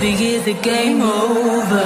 Baby, is the game over?